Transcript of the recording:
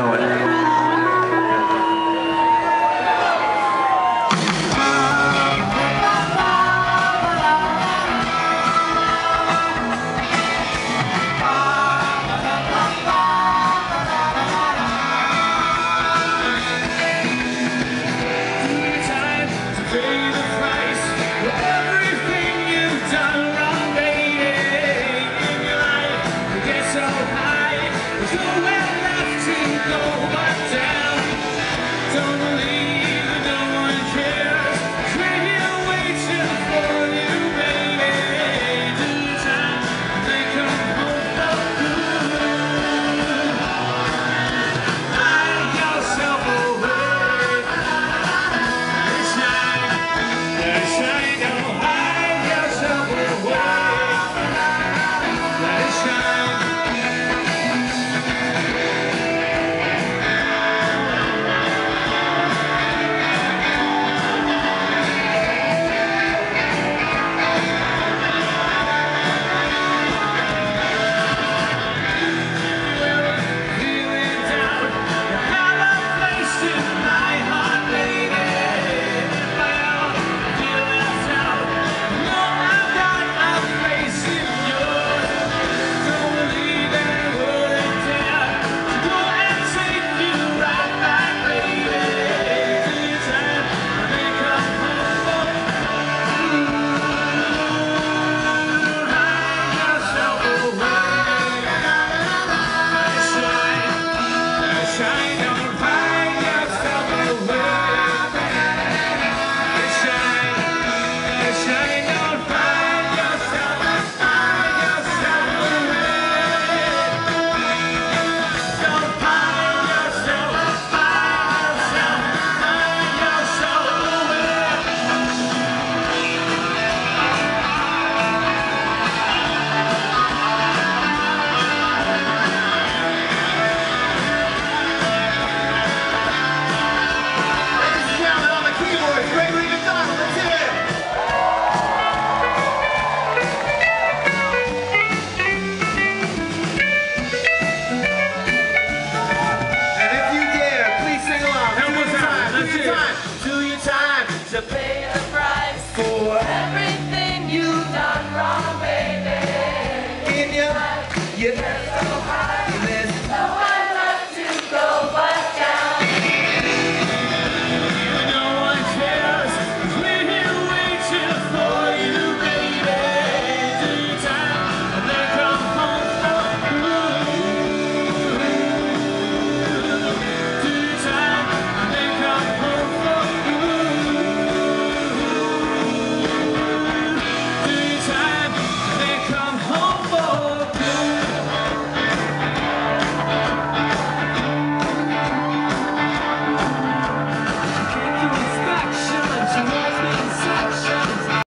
know it. time, do your time. To pay